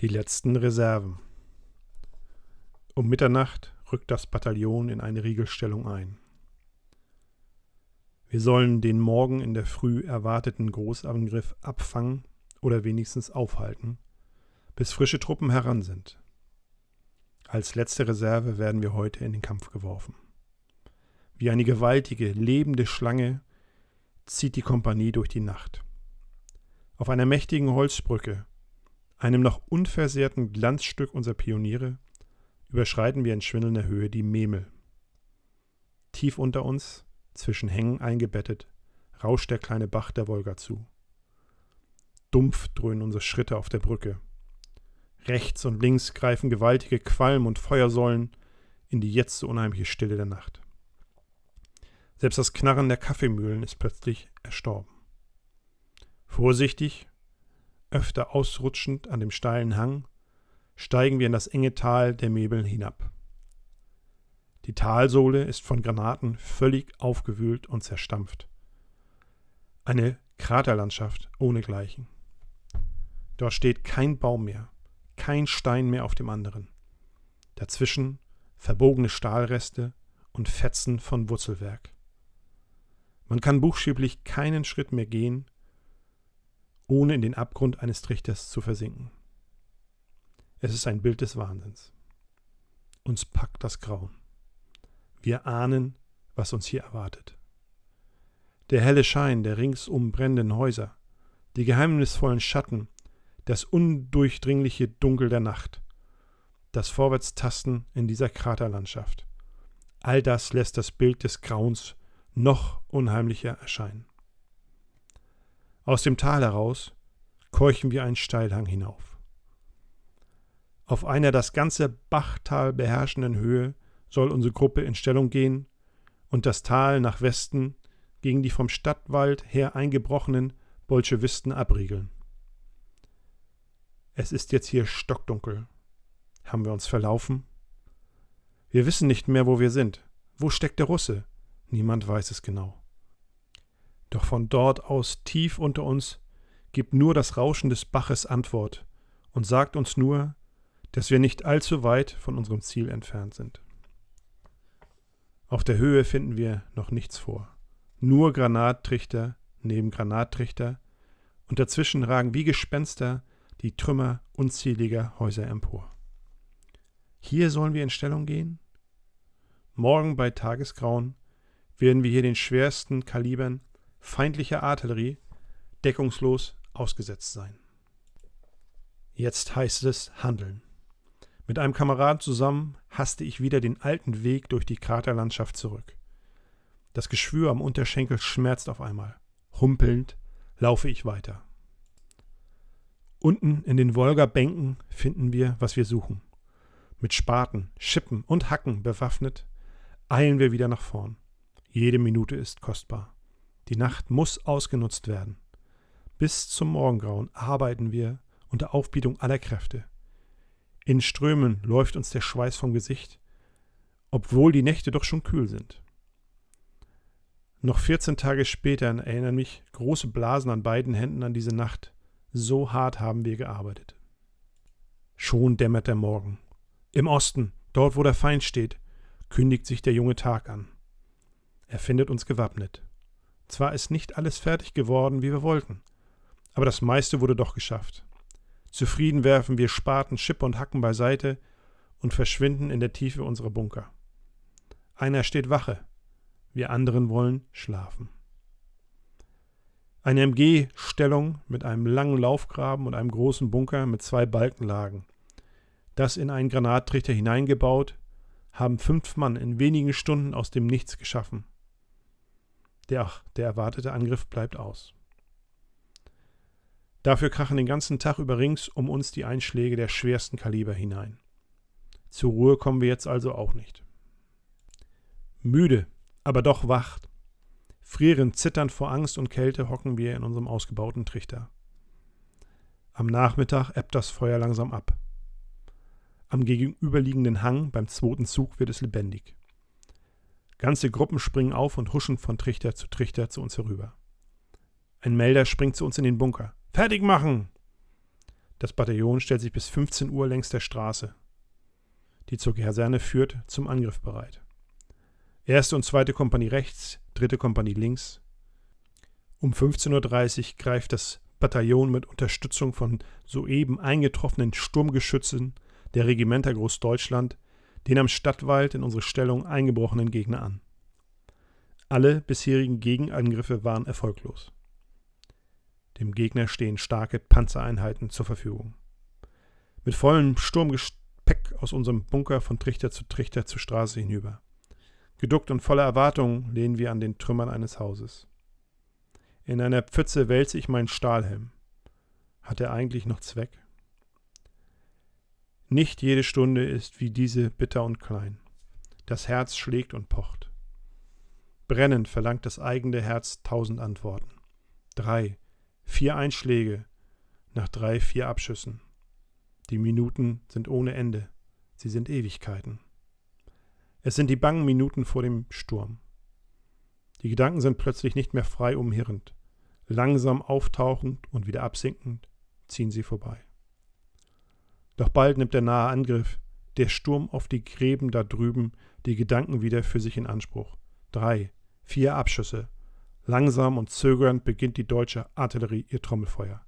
Die letzten Reserven. Um Mitternacht rückt das Bataillon in eine Riegelstellung ein. Wir sollen den morgen in der Früh erwarteten Großangriff abfangen oder wenigstens aufhalten, bis frische Truppen heran sind. Als letzte Reserve werden wir heute in den Kampf geworfen. Wie eine gewaltige, lebende Schlange zieht die Kompanie durch die Nacht. Auf einer mächtigen Holzbrücke einem noch unversehrten Glanzstück unserer Pioniere, überschreiten wir in schwindelnder Höhe die Memel. Tief unter uns, zwischen Hängen eingebettet, rauscht der kleine Bach der Wolga zu. Dumpf dröhnen unsere Schritte auf der Brücke. Rechts und links greifen gewaltige Qualm- und Feuersäulen in die jetzt so unheimliche Stille der Nacht. Selbst das Knarren der Kaffeemühlen ist plötzlich erstorben. Vorsichtig öfter ausrutschend an dem steilen Hang, steigen wir in das enge Tal der Mebel hinab. Die Talsohle ist von Granaten völlig aufgewühlt und zerstampft. Eine Kraterlandschaft ohnegleichen. Dort steht kein Baum mehr, kein Stein mehr auf dem anderen. Dazwischen verbogene Stahlreste und Fetzen von Wurzelwerk. Man kann buchstäblich keinen Schritt mehr gehen, ohne in den Abgrund eines Trichters zu versinken. Es ist ein Bild des Wahnsinns. Uns packt das Grauen. Wir ahnen, was uns hier erwartet. Der helle Schein der ringsum brennenden Häuser, die geheimnisvollen Schatten, das undurchdringliche Dunkel der Nacht, das Vorwärtstasten in dieser Kraterlandschaft. All das lässt das Bild des Grauens noch unheimlicher erscheinen. Aus dem Tal heraus keuchen wir einen Steilhang hinauf. Auf einer das ganze Bachtal beherrschenden Höhe soll unsere Gruppe in Stellung gehen und das Tal nach Westen gegen die vom Stadtwald her eingebrochenen Bolschewisten abriegeln. Es ist jetzt hier stockdunkel. Haben wir uns verlaufen? Wir wissen nicht mehr, wo wir sind. Wo steckt der Russe? Niemand weiß es genau. Doch von dort aus tief unter uns gibt nur das Rauschen des Baches Antwort und sagt uns nur, dass wir nicht allzu weit von unserem Ziel entfernt sind. Auf der Höhe finden wir noch nichts vor. Nur Granattrichter neben Granattrichter und dazwischen ragen wie Gespenster die Trümmer unzähliger Häuser empor. Hier sollen wir in Stellung gehen? Morgen bei Tagesgrauen werden wir hier den schwersten Kalibern feindlicher Artillerie deckungslos ausgesetzt sein. Jetzt heißt es handeln. Mit einem Kameraden zusammen hasste ich wieder den alten Weg durch die Kraterlandschaft zurück. Das Geschwür am Unterschenkel schmerzt auf einmal. Humpelnd laufe ich weiter. Unten in den Wolga-Bänken finden wir, was wir suchen. Mit Spaten, Schippen und Hacken bewaffnet, eilen wir wieder nach vorn. Jede Minute ist kostbar. Die Nacht muss ausgenutzt werden. Bis zum Morgengrauen arbeiten wir unter Aufbietung aller Kräfte. In Strömen läuft uns der Schweiß vom Gesicht, obwohl die Nächte doch schon kühl sind. Noch 14 Tage später erinnern mich große Blasen an beiden Händen an diese Nacht. So hart haben wir gearbeitet. Schon dämmert der Morgen. Im Osten, dort wo der Feind steht, kündigt sich der junge Tag an. Er findet uns gewappnet. Zwar ist nicht alles fertig geworden, wie wir wollten, aber das meiste wurde doch geschafft. Zufrieden werfen wir Spaten, Schippe und Hacken beiseite und verschwinden in der Tiefe unserer Bunker. Einer steht Wache, wir anderen wollen schlafen. Eine MG-Stellung mit einem langen Laufgraben und einem großen Bunker mit zwei Balkenlagen. Das in einen Granattrichter hineingebaut, haben fünf Mann in wenigen Stunden aus dem Nichts geschaffen. Der, der erwartete Angriff bleibt aus. Dafür krachen den ganzen Tag über rings um uns die Einschläge der schwersten Kaliber hinein. Zur Ruhe kommen wir jetzt also auch nicht. Müde, aber doch wach, frierend, zitternd vor Angst und Kälte hocken wir in unserem ausgebauten Trichter. Am Nachmittag ebbt das Feuer langsam ab. Am gegenüberliegenden Hang beim zweiten Zug wird es lebendig. Ganze Gruppen springen auf und huschen von Trichter zu Trichter zu uns herüber. Ein Melder springt zu uns in den Bunker. Fertig machen! Das Bataillon stellt sich bis 15 Uhr längs der Straße, die zur Kaserne führt, zum Angriff bereit. Erste und zweite Kompanie rechts, dritte Kompanie links. Um 15.30 Uhr greift das Bataillon mit Unterstützung von soeben eingetroffenen Sturmgeschützen der Regimenter Großdeutschland den am Stadtwald in unsere Stellung eingebrochenen Gegner an. Alle bisherigen Gegenangriffe waren erfolglos. Dem Gegner stehen starke Panzereinheiten zur Verfügung. Mit vollem Sturmgepäck aus unserem Bunker von Trichter zu Trichter zur Straße hinüber. Geduckt und voller Erwartung lehnen wir an den Trümmern eines Hauses. In einer Pfütze wälze ich meinen Stahlhelm. Hat er eigentlich noch Zweck? Nicht jede Stunde ist wie diese bitter und klein. Das Herz schlägt und pocht. Brennend verlangt das eigene Herz tausend Antworten. Drei, vier Einschläge nach drei, vier Abschüssen. Die Minuten sind ohne Ende, sie sind Ewigkeiten. Es sind die bangen Minuten vor dem Sturm. Die Gedanken sind plötzlich nicht mehr frei umhirrend. Langsam auftauchend und wieder absinkend ziehen sie vorbei. Doch bald nimmt der nahe Angriff, der Sturm auf die Gräben da drüben, die Gedanken wieder für sich in Anspruch. Drei, vier Abschüsse. Langsam und zögernd beginnt die deutsche Artillerie ihr Trommelfeuer.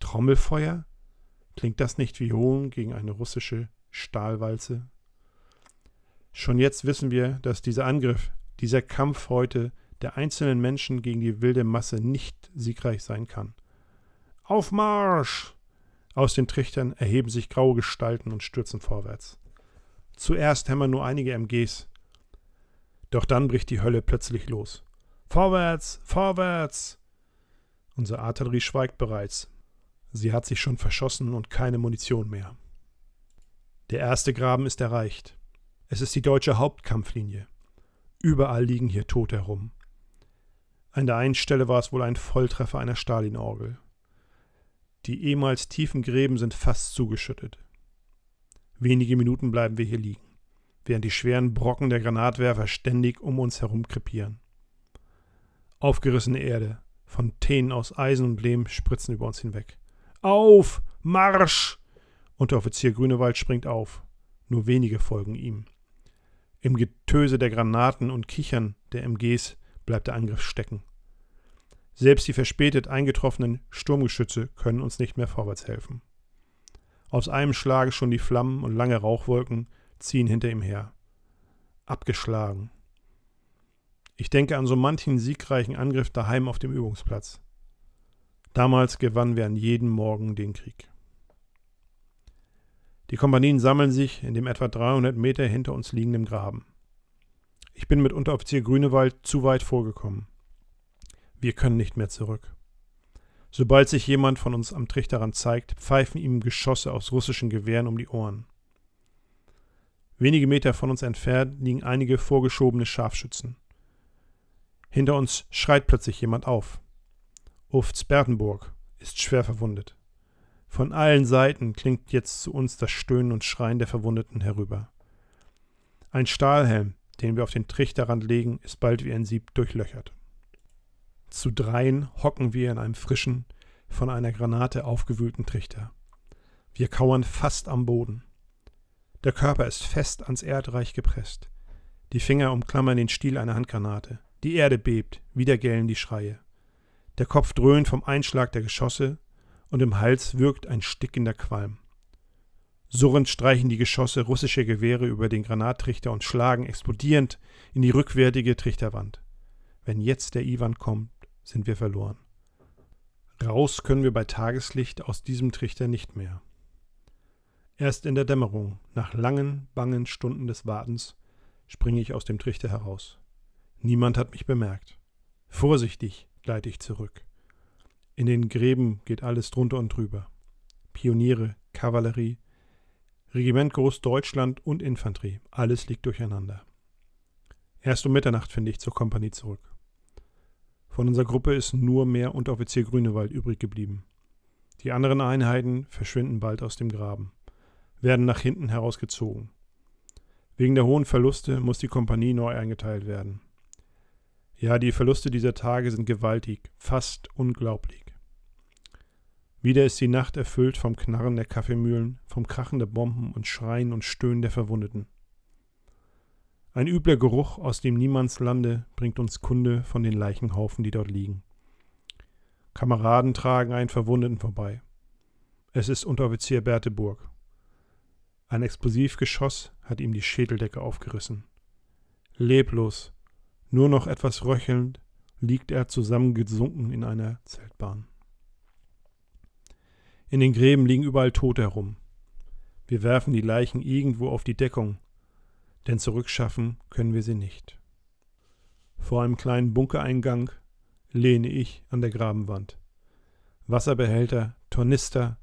Trommelfeuer? Klingt das nicht wie Hohn gegen eine russische Stahlwalze? Schon jetzt wissen wir, dass dieser Angriff, dieser Kampf heute der einzelnen Menschen gegen die wilde Masse nicht siegreich sein kann. Auf Marsch! Aus den Trichtern erheben sich graue Gestalten und stürzen vorwärts. Zuerst hämmern nur einige MGs. Doch dann bricht die Hölle plötzlich los. Vorwärts! Vorwärts! Unsere Artillerie schweigt bereits. Sie hat sich schon verschossen und keine Munition mehr. Der erste Graben ist erreicht. Es ist die deutsche Hauptkampflinie. Überall liegen hier Tote herum. An der einen Stelle war es wohl ein Volltreffer einer Stalinorgel. Die ehemals tiefen Gräben sind fast zugeschüttet. Wenige Minuten bleiben wir hier liegen, während die schweren Brocken der Granatwerfer ständig um uns herum krepieren. Aufgerissene Erde, Fontänen aus Eisen und Lehm spritzen über uns hinweg. Auf! Marsch! Unteroffizier Grünewald springt auf. Nur wenige folgen ihm. Im Getöse der Granaten und Kichern der MGs bleibt der Angriff stecken. Selbst die verspätet eingetroffenen Sturmgeschütze können uns nicht mehr vorwärts helfen. Aus einem Schlage schon die Flammen und lange Rauchwolken ziehen hinter ihm her. Abgeschlagen. Ich denke an so manchen siegreichen Angriff daheim auf dem Übungsplatz. Damals gewannen wir an jedem Morgen den Krieg. Die Kompanien sammeln sich in dem etwa 300 Meter hinter uns liegenden Graben. Ich bin mit Unteroffizier Grünewald zu weit vorgekommen. Wir können nicht mehr zurück. Sobald sich jemand von uns am Trichterrand zeigt, pfeifen ihm Geschosse aus russischen Gewehren um die Ohren. Wenige Meter von uns entfernt liegen einige vorgeschobene Scharfschützen. Hinter uns schreit plötzlich jemand auf. Ufts Bertenburg ist schwer verwundet. Von allen Seiten klingt jetzt zu uns das Stöhnen und Schreien der Verwundeten herüber. Ein Stahlhelm, den wir auf den Trichterrand legen, ist bald wie ein Sieb durchlöchert. Zu dreien hocken wir in einem frischen, von einer Granate aufgewühlten Trichter. Wir kauern fast am Boden. Der Körper ist fest ans Erdreich gepresst. Die Finger umklammern den Stiel einer Handgranate. Die Erde bebt, wieder gellen die Schreie. Der Kopf dröhnt vom Einschlag der Geschosse, und im Hals wirkt ein stickender Qualm. Surrend streichen die Geschosse russische Gewehre über den Granattrichter und schlagen explodierend in die rückwärtige Trichterwand. Wenn jetzt der Iwan kommt, sind wir verloren. Raus können wir bei Tageslicht aus diesem Trichter nicht mehr. Erst in der Dämmerung, nach langen, bangen Stunden des Wartens, springe ich aus dem Trichter heraus. Niemand hat mich bemerkt. Vorsichtig gleite ich zurück. In den Gräben geht alles drunter und drüber. Pioniere, Kavallerie, Regiment Großdeutschland und Infanterie, alles liegt durcheinander. Erst um Mitternacht finde ich zur Kompanie zurück. Von unserer Gruppe ist nur mehr Unteroffizier Grünewald übrig geblieben. Die anderen Einheiten verschwinden bald aus dem Graben, werden nach hinten herausgezogen. Wegen der hohen Verluste muss die Kompanie neu eingeteilt werden. Ja, die Verluste dieser Tage sind gewaltig, fast unglaublich. Wieder ist die Nacht erfüllt vom Knarren der Kaffeemühlen, vom Krachen der Bomben und Schreien und Stöhnen der Verwundeten. Ein übler Geruch aus dem Niemandslande bringt uns Kunde von den Leichenhaufen, die dort liegen. Kameraden tragen einen Verwundeten vorbei. Es ist Unteroffizier Berteburg. Ein Explosivgeschoss hat ihm die Schädeldecke aufgerissen. Leblos, nur noch etwas röchelnd, liegt er zusammengesunken in einer Zeltbahn. In den Gräben liegen überall Tote herum. Wir werfen die Leichen irgendwo auf die Deckung, denn zurückschaffen können wir sie nicht. Vor einem kleinen Bunkereingang lehne ich an der Grabenwand. Wasserbehälter, Tornister,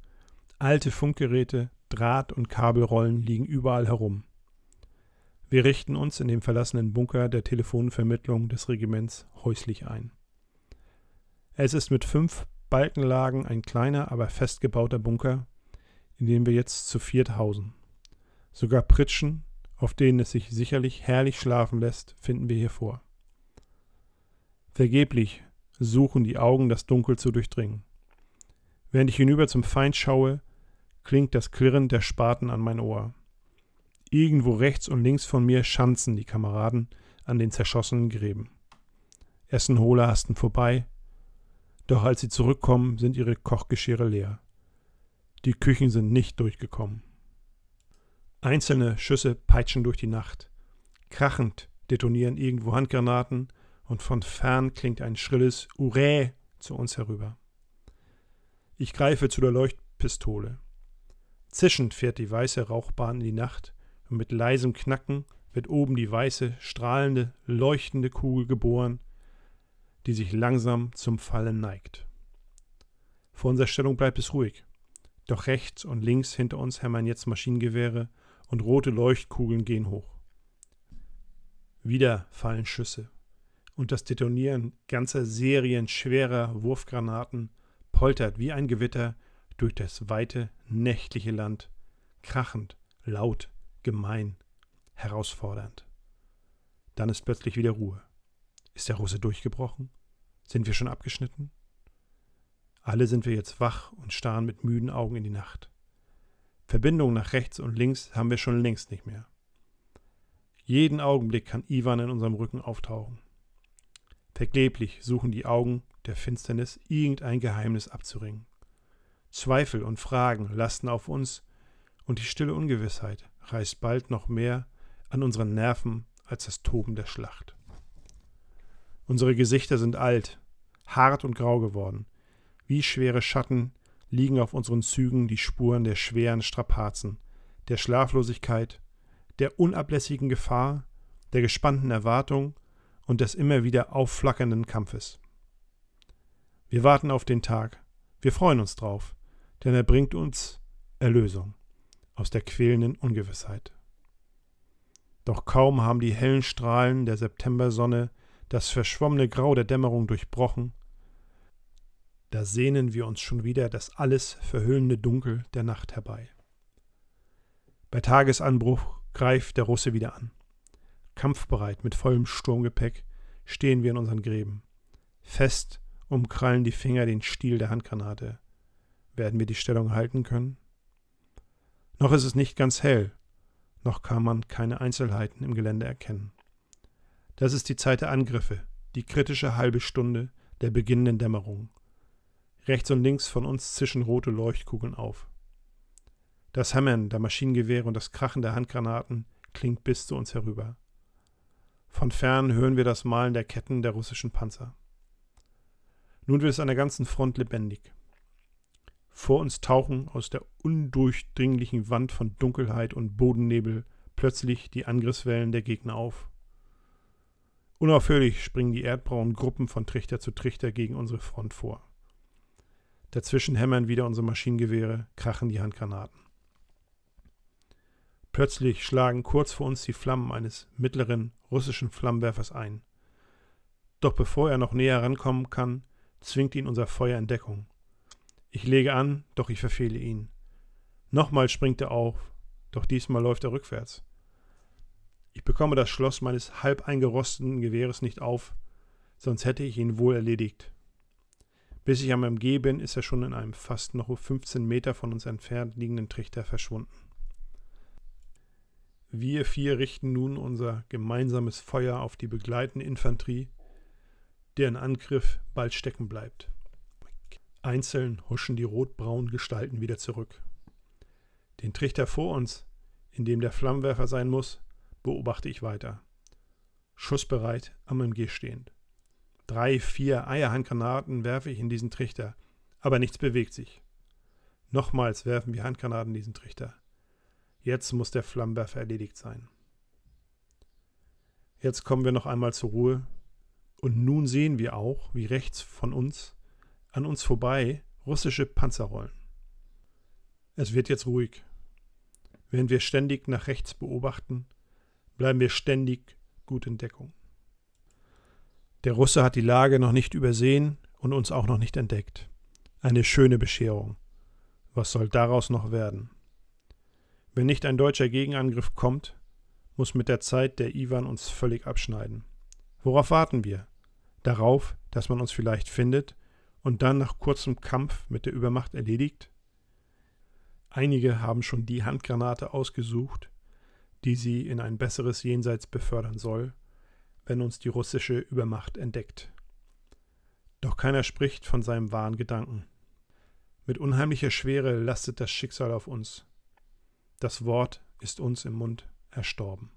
alte Funkgeräte, Draht- und Kabelrollen liegen überall herum. Wir richten uns in dem verlassenen Bunker der Telefonvermittlung des Regiments häuslich ein. Es ist mit fünf Balkenlagen ein kleiner, aber fest gebauter Bunker, in dem wir jetzt zu viert hausen. Sogar Pritschen auf denen es sich sicherlich herrlich schlafen lässt, finden wir hier vor. Vergeblich suchen die Augen das Dunkel zu durchdringen. Während ich hinüber zum Feind schaue, klingt das Klirren der Spaten an mein Ohr. Irgendwo rechts und links von mir schanzen die Kameraden an den zerschossenen Gräben. Essenholer hasten vorbei, doch als sie zurückkommen, sind ihre Kochgeschirre leer. Die Küchen sind nicht durchgekommen. Einzelne Schüsse peitschen durch die Nacht. Krachend detonieren irgendwo Handgranaten und von fern klingt ein schrilles Urä zu uns herüber. Ich greife zu der Leuchtpistole. Zischend fährt die weiße Rauchbahn in die Nacht und mit leisem Knacken wird oben die weiße, strahlende, leuchtende Kugel geboren, die sich langsam zum Fallen neigt. Vor unserer Stellung bleibt es ruhig. Doch rechts und links hinter uns hämmern jetzt Maschinengewehre und rote Leuchtkugeln gehen hoch. Wieder fallen Schüsse und das Detonieren ganzer Serien schwerer Wurfgranaten poltert wie ein Gewitter durch das weite, nächtliche Land, krachend, laut, gemein, herausfordernd. Dann ist plötzlich wieder Ruhe. Ist der Russe durchgebrochen? Sind wir schon abgeschnitten? Alle sind wir jetzt wach und starren mit müden Augen in die Nacht. Verbindung nach rechts und links haben wir schon längst nicht mehr. Jeden Augenblick kann Ivan in unserem Rücken auftauchen. Vergeblich suchen die Augen der Finsternis irgendein Geheimnis abzuringen. Zweifel und Fragen lasten auf uns, und die stille Ungewissheit reißt bald noch mehr an unseren Nerven als das Toben der Schlacht. Unsere Gesichter sind alt, hart und grau geworden, wie schwere Schatten liegen auf unseren Zügen die Spuren der schweren Strapazen, der Schlaflosigkeit, der unablässigen Gefahr, der gespannten Erwartung und des immer wieder aufflackernden Kampfes. Wir warten auf den Tag, wir freuen uns drauf, denn er bringt uns Erlösung aus der quälenden Ungewissheit. Doch kaum haben die hellen Strahlen der Septembersonne das verschwommene Grau der Dämmerung durchbrochen, da sehnen wir uns schon wieder das alles verhüllende Dunkel der Nacht herbei. Bei Tagesanbruch greift der Russe wieder an. Kampfbereit mit vollem Sturmgepäck stehen wir in unseren Gräben. Fest umkrallen die Finger den Stiel der Handgranate. Werden wir die Stellung halten können? Noch ist es nicht ganz hell, noch kann man keine Einzelheiten im Gelände erkennen. Das ist die Zeit der Angriffe, die kritische halbe Stunde der beginnenden Dämmerung. Rechts und links von uns zischen rote Leuchtkugeln auf. Das Hämmern der Maschinengewehre und das Krachen der Handgranaten klingt bis zu uns herüber. Von fern hören wir das Malen der Ketten der russischen Panzer. Nun wird es an der ganzen Front lebendig. Vor uns tauchen aus der undurchdringlichen Wand von Dunkelheit und Bodennebel plötzlich die Angriffswellen der Gegner auf. Unaufhörlich springen die erdbraunen Gruppen von Trichter zu Trichter gegen unsere Front vor. Dazwischen hämmern wieder unsere Maschinengewehre, krachen die Handgranaten. Plötzlich schlagen kurz vor uns die Flammen eines mittleren russischen Flammenwerfers ein. Doch bevor er noch näher rankommen kann, zwingt ihn unser Feuer in Deckung. Ich lege an, doch ich verfehle ihn. Nochmal springt er auf, doch diesmal läuft er rückwärts. Ich bekomme das Schloss meines halb eingerosteten Gewehres nicht auf, sonst hätte ich ihn wohl erledigt. Bis ich am MG bin, ist er schon in einem fast noch 15 Meter von uns entfernt liegenden Trichter verschwunden. Wir vier richten nun unser gemeinsames Feuer auf die begleitende Infanterie, deren Angriff bald stecken bleibt. Einzeln huschen die rotbraunen Gestalten wieder zurück. Den Trichter vor uns, in dem der Flammenwerfer sein muss, beobachte ich weiter. Schussbereit am MG stehend. Drei, vier Eierhandgranaten werfe ich in diesen Trichter, aber nichts bewegt sich. Nochmals werfen wir Handgranaten in diesen Trichter. Jetzt muss der Flammenwerfer erledigt sein. Jetzt kommen wir noch einmal zur Ruhe und nun sehen wir auch, wie rechts von uns, an uns vorbei, russische Panzer rollen. Es wird jetzt ruhig. Während wir ständig nach rechts beobachten, bleiben wir ständig gut in Deckung. Der Russe hat die Lage noch nicht übersehen und uns auch noch nicht entdeckt. Eine schöne Bescherung. Was soll daraus noch werden? Wenn nicht ein deutscher Gegenangriff kommt, muss mit der Zeit der Iwan uns völlig abschneiden. Worauf warten wir? Darauf, dass man uns vielleicht findet und dann nach kurzem Kampf mit der Übermacht erledigt? Einige haben schon die Handgranate ausgesucht, die sie in ein besseres Jenseits befördern soll, wenn uns die russische Übermacht entdeckt. Doch keiner spricht von seinem wahren Gedanken. Mit unheimlicher Schwere lastet das Schicksal auf uns. Das Wort ist uns im Mund erstorben.